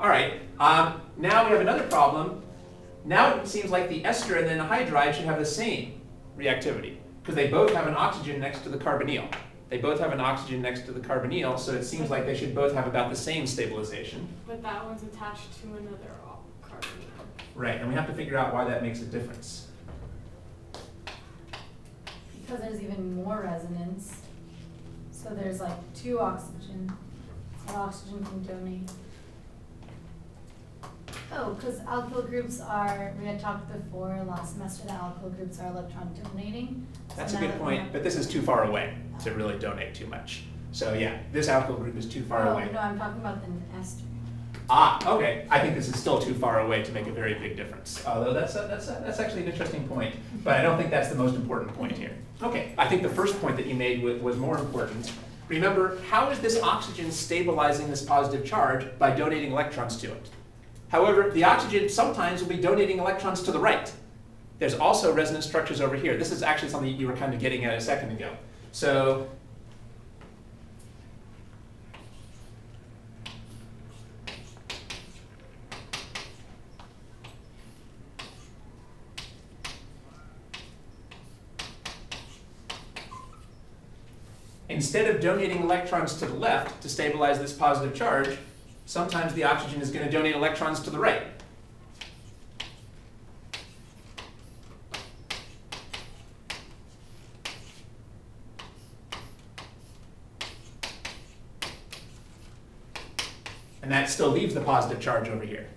All right, um, now we have another problem. Now it seems like the ester and then the anhydride should have the same reactivity because they both have an oxygen next to the carbonyl. They both have an oxygen next to the carbonyl, so it seems like they should both have about the same stabilization. But that one's attached to another carbonyl. Right, and we have to figure out why that makes a difference. Because there's even more resonance. So there's like two oxygen, what oxygen can donate. Oh, because alkyl groups are, we had talked before last semester that alkyl groups are electron donating. So That's a good point, but this is too far away to really donate too much. So yeah, this alkyl group is too far Oh, away. no, I'm talking about the ester. Ah, okay. I think this is still too far away to make a very big difference. Although that's a, that's a, that's actually an interesting point, but I don't think that's the most important point here. Okay, I think the first point that you made was, was more important. Remember, how is this oxygen stabilizing this positive charge by donating electrons to it? However, the oxygen sometimes will be donating electrons to the right. There's also resonance structures over here. This is actually something you were kind of getting at a second ago. So Instead of donating electrons to the left to stabilize this positive charge, sometimes the oxygen is going to donate electrons to the right. And that still leaves the positive charge over here.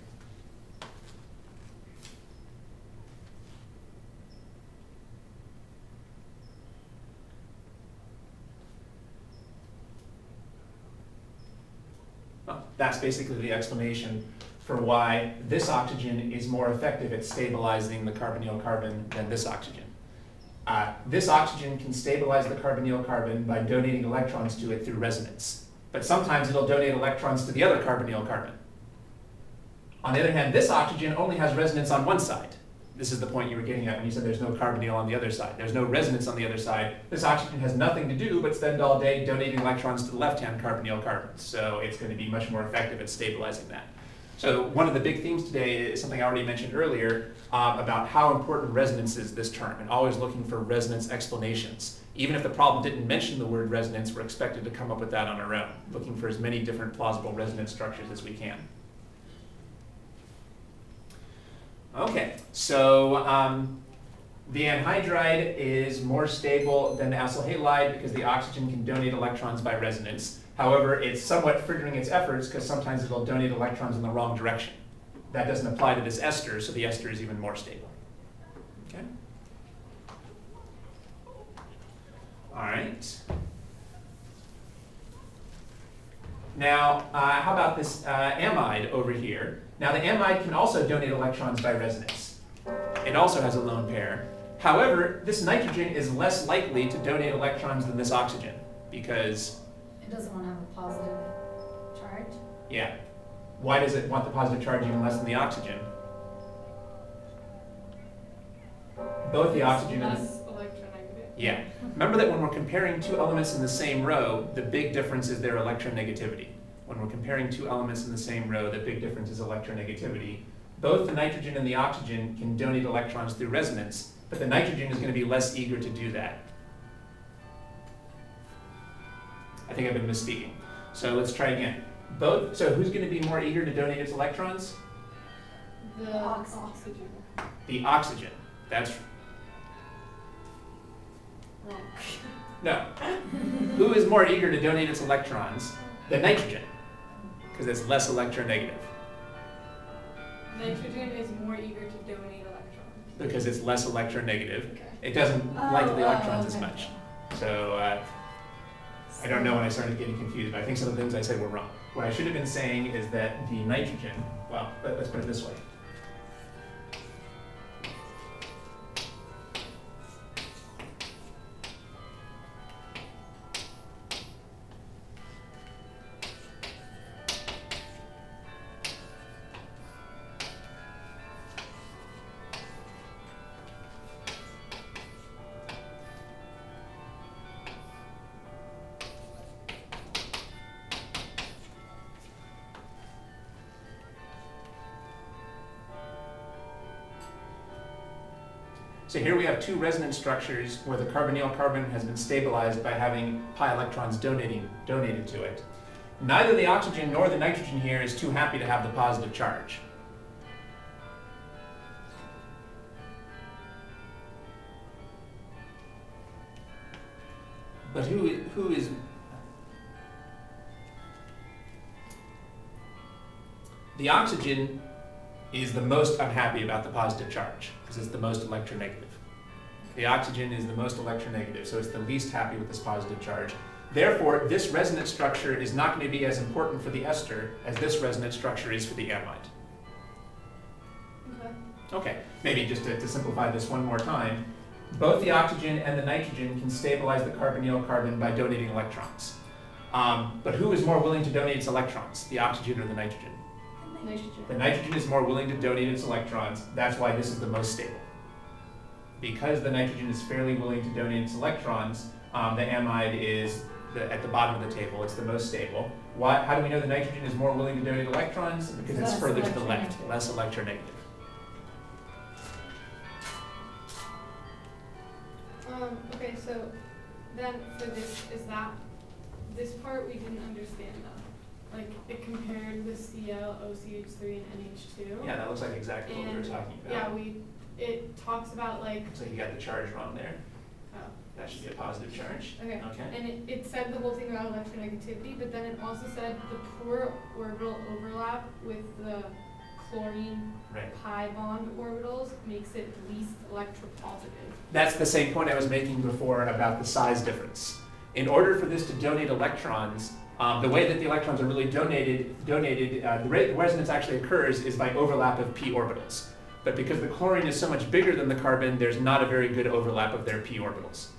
Well, that's basically the explanation for why this oxygen is more effective at stabilizing the carbonyl carbon than this oxygen. Uh, this oxygen can stabilize the carbonyl carbon by donating electrons to it through resonance. But sometimes it'll donate electrons to the other carbonyl carbon. On the other hand, this oxygen only has resonance on one side. This is the point you were getting at when you said there's no carbonyl on the other side. There's no resonance on the other side. This oxygen has nothing to do but spend all day donating electrons to the left-hand carbonyl carbon. So it's going to be much more effective at stabilizing that. So one of the big themes today is something I already mentioned earlier um, about how important resonance is this term and always looking for resonance explanations. Even if the problem didn't mention the word resonance, we're expected to come up with that on our own, looking for as many different plausible resonance structures as we can. Okay, so um, the anhydride is more stable than the acyl halide because the oxygen can donate electrons by resonance. However, it's somewhat frittering its efforts because sometimes it'll donate electrons in the wrong direction. That doesn't apply to this ester, so the ester is even more stable. Okay? All right. Now, uh, how about this uh, amide over here? Now, the amide can also donate electrons by resonance. It also has a lone pair. However, this nitrogen is less likely to donate electrons than this oxygen because, It doesn't want to have a positive charge. yeah, why does it want the positive charge even less than the oxygen? Both the oxygen and the Less electronegative. Yeah. Remember that when we're comparing two elements in the same row, the big difference is their electronegativity. When we're comparing two elements in the same row, the big difference is electronegativity. Both the nitrogen and the oxygen can donate electrons through resonance, but the nitrogen is going to be less eager to do that. I think I've been misspeaking. So let's try again. Both, so who's going to be more eager to donate its electrons? The Oxygen. oxygen. The oxygen. That's Wrong. No. Who is more eager to donate its electrons? The nitrogen, because it's less electronegative, Nitrogen is more eager to donate electrons. because it's less electronegative. Okay. It doesn't like Oh, the oh, electrons as much. So uh, I don't know when I started getting confused, but I think some of the things I said were wrong. What I should have been saying is that the nitrogen, well, let's put it this way. So here we have two resonance structures where the carbonyl carbon has been stabilized by having pi electrons donating, donated to it. Neither the oxygen nor the nitrogen here is too happy to have the positive charge. But who, who is the oxygen is the most unhappy about the positive charge because it's the most electronegative. The oxygen is the most electronegative, so it's the least happy with this positive charge. Therefore, this resonance structure is not going to be as important for the ester as this resonance structure is for the amide. Okay. Okay, maybe just to, to simplify this one more time, both the oxygen and the nitrogen can stabilize the carbonyl carbon by donating electrons. Um, but who is more willing to donate its electrons, the oxygen or the nitrogen? Nitrogen. The nitrogen is more willing to donate its electrons. That's why this is the most stable. Because the nitrogen is fairly willing to donate its electrons, um, the amide is the, at the bottom of the table. It's the most stable. Why, how do we know the nitrogen is more willing to donate electrons? Because it's further to the left, less electronegative. Um, okay, so then for this, is that, this part we didn't understand though. Like, it compared the Cl, OCH3 and NH2. Yeah, that looks like exactly what we were talking about. Yeah, we, it talks about like, So you got the charge wrong there. oh, That should be a positive charge. okay. Okay. And it, it said the whole thing about electronegativity, but then it also said the poor orbital overlap with the chlorine Right. pi bond orbitals makes it least electropositive. That's the same point I was making before about the size difference. In order for this to donate electrons, um, the way that the electrons are really donated, donated, uh, the rate the resonance actually occurs is by overlap of p orbitals. But because the chlorine is so much bigger than the carbon, there's not a very good overlap of their p orbitals.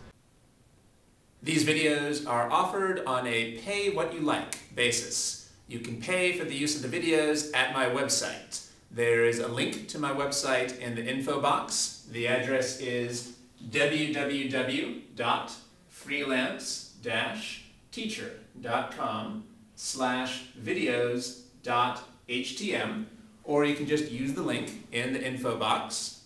These videos are offered on a pay what you like basis. You can pay for the use of the videos at my website. There is a link to my website in the info box. The address is www.freelance-teacher.com slash videos.htm or you can just use the link in the info box.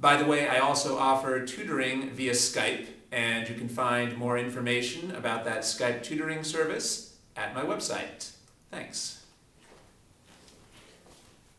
By the way, I also offer tutoring via Skype and you can find more information about that Skype tutoring service at my website. Thanks.